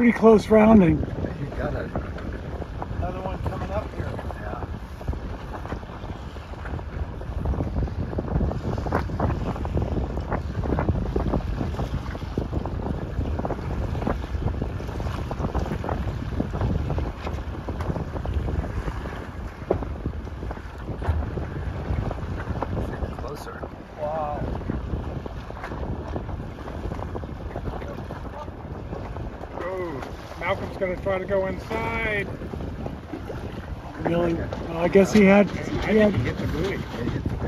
pretty close rounding. You got it. Another one coming up here. Yeah. Closer. Wow. Malcolm's gonna try to go inside. Really? Well, I guess he had, I he think had he hit the buoy. They hit the